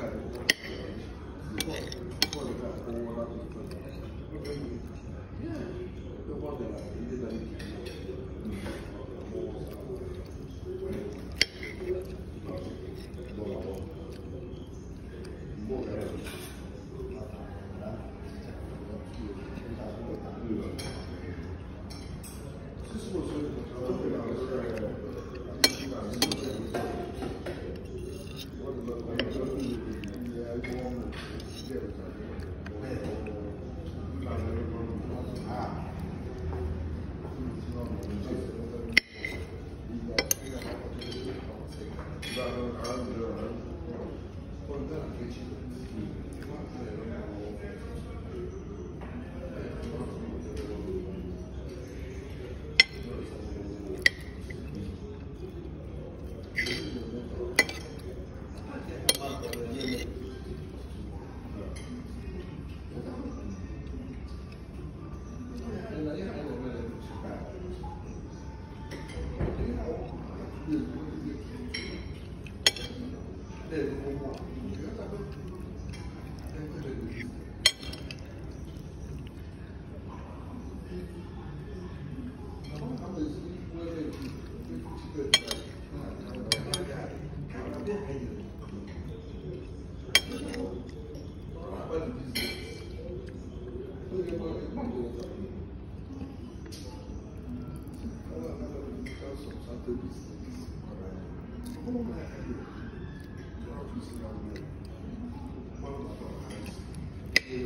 Sorry. 나는 나는 그런 그런 건 아니겠지.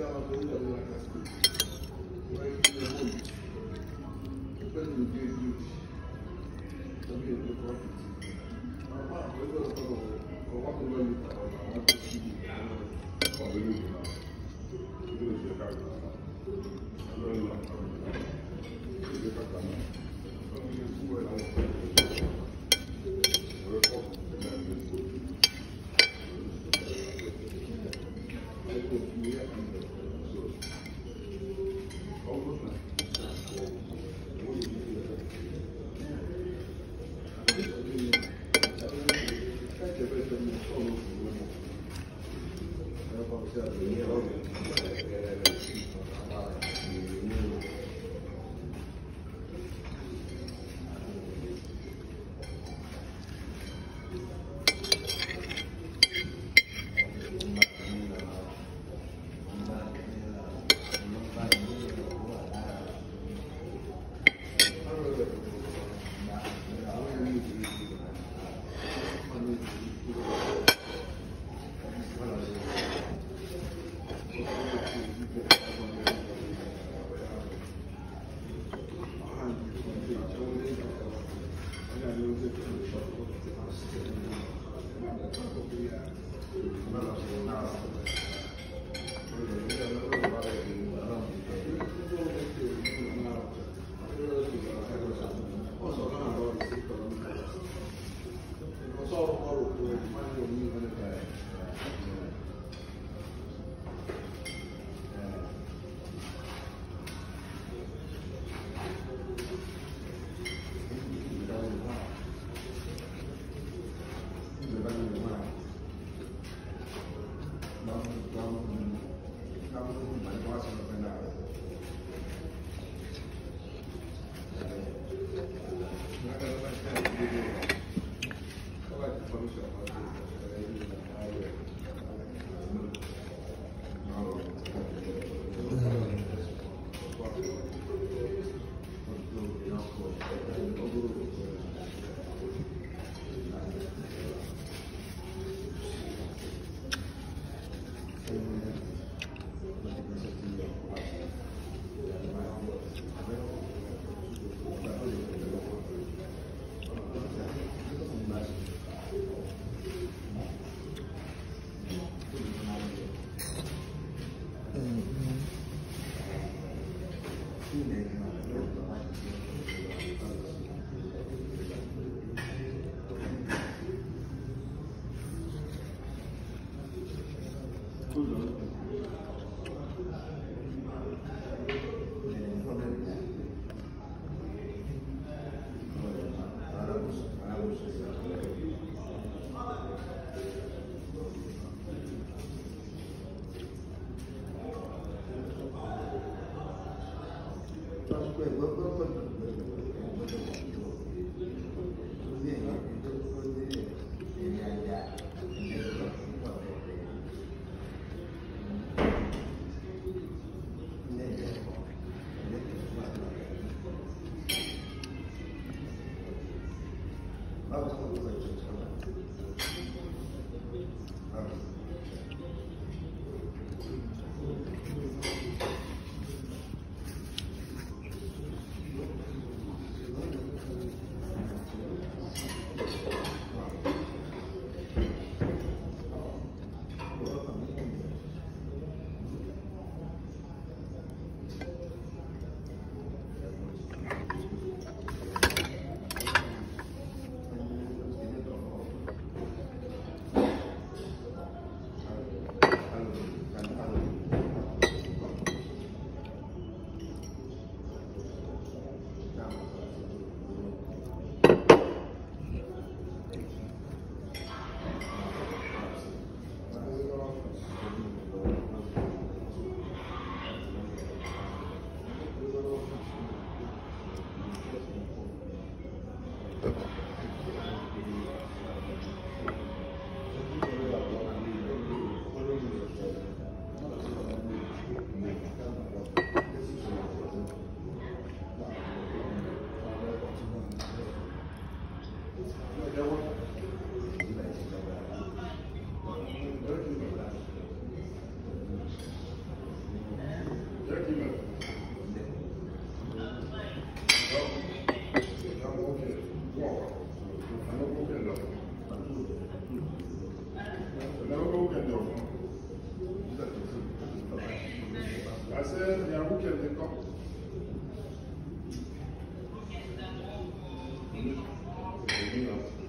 pegar uma coisa ali na casca. Vai comer muito. Depois do dia de hoje. Sabia? Eu coloco. Uma coisa, eu coloco o olho para lá. Gracias. Não, não, não. 对，我我我，我我我，我就是我就是，都是些，都是些，一年年，一年到头换换换，那家伙，那都是换换的，哪个厂子有生产？嗯。no...